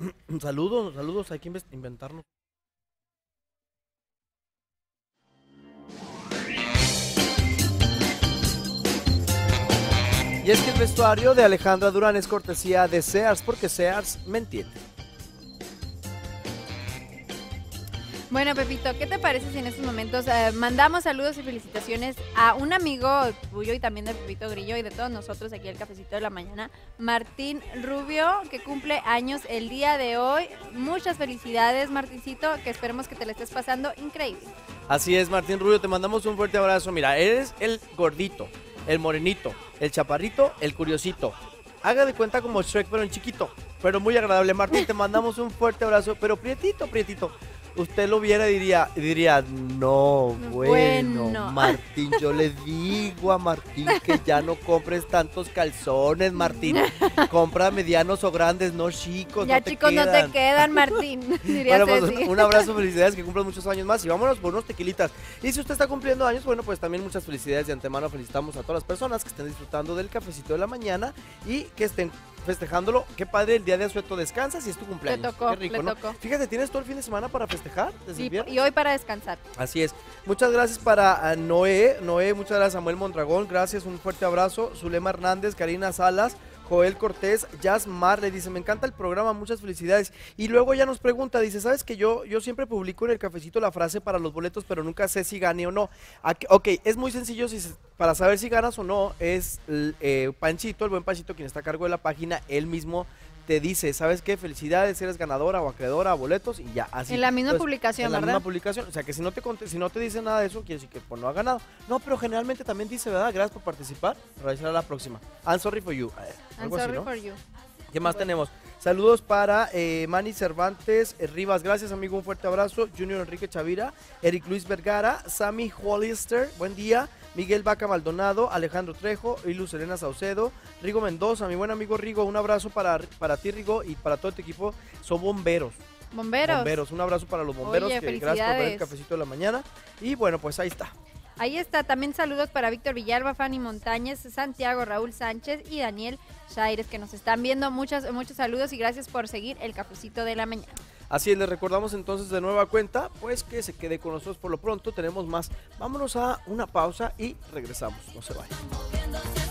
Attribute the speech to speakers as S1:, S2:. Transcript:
S1: saludos, saludos, hay que inventarnos. Y es que el vestuario de Alejandra Durán es cortesía de Sears, porque Sears me.
S2: Bueno, Pepito, ¿qué te parece si en estos momentos eh, mandamos saludos y felicitaciones a un amigo tuyo y también de Pepito Grillo y de todos nosotros aquí al Cafecito de la Mañana, Martín Rubio, que cumple años el día de hoy. Muchas felicidades, Martincito, que esperemos que te la estés pasando increíble.
S1: Así es, Martín Rubio, te mandamos un fuerte abrazo. Mira, eres el gordito, el morenito, el chaparrito, el curiosito. Haga de cuenta como Shrek, pero en chiquito, pero muy agradable. Martín, te mandamos un fuerte abrazo, pero prietito, prietito. Usted lo viera y diría, diría, no, bueno,
S2: Bueno.
S1: Martín, yo le digo a Martín que ya no compres tantos calzones, Martín. Compra medianos o grandes, no chicos.
S2: ya
S1: no te
S2: chicos, no te
S1: quedan.
S2: Martín, diría
S1: Bueno, pues un abrazo, felicidades, que cumplan muchos años más y vámonos por unos tequilitas. Y si usted está cumpliendo años, bueno, pues también muchas felicidades de antemano. Felicitamos a todas las personas que estén disfrutando del cafecito de la mañana y que estén festejándolo. Qué padre, el día de asueto descansa si es tu cumpleaños.
S2: tocó,
S1: Qué rico,
S2: le
S1: ¿no?
S2: tocó.
S1: Fíjate, tienes todo el fin de semana para festejar. desde
S2: Sí, y hoy para descansar.
S1: Así es. Muchas gracias para ah, Noé. Noé, muchas gracias Samuel Mondragón. Gracias, un fuerte abrazo. Zulema Hernández, Karina Salas, Joel Cortés, Jazz Mar. Le dice, me encanta el programa, muchas felicidades. Y luego ya nos pregunta, dice, ¿sabes que yo, yo siempre publico en el cafecito la frase para los boletos, pero nunca sé si gane o no? Ok, es muy sencillo si para saber si ganas o no. Es eh, Panchito, el buen Panchito, quien está a cargo de la página, él mismo te dice, ¿sabes qué? Felicidades, eres ganadora o acreedora boletos y ya, así.
S2: en la misma
S1: Entonces,
S2: publicación,
S1: en la
S2: ¿verdad?
S1: misma publicación. O sea, que si no te si no te dice nada de eso, quiere decir que pues, no ha ganado. No, pero generalmente también dice, ¿verdad? Gracias por participar. Realizará la próxima. I'm sorry for you. Eh,
S2: I'm
S1: así,
S2: sorry
S1: ¿no?
S2: for you.
S1: ¿Qué más tenemos? Saludos para eh, Manny Cervantes eh, Rivas, gracias amigo, un fuerte abrazo. Junior Enrique Chavira, Eric Luis Vergara, Sammy Hollister, buen día. Miguel Vaca Maldonado, Alejandro Trejo, y Luz Elena Saucedo, Rigo Mendoza, mi buen amigo Rigo, un abrazo para, para ti Rigo y para todo tu equipo. Son bomberos.
S2: Bomberos.
S1: Bomberos, un abrazo para los bomberos.
S2: Oye,
S1: que gracias por ver el cafecito de la mañana. Y bueno, pues ahí está.
S2: Ahí está, también saludos para Víctor Villalba, Fanny Montañez, Santiago, Raúl Sánchez y Daniel Shaires que nos están viendo. Muchas, muchos saludos y gracias por seguir el cafecito de la mañana.
S1: Así es, les recordamos entonces de nueva cuenta, pues que se quede con nosotros por lo pronto. Tenemos más. Vámonos a una pausa y regresamos. No se vayan.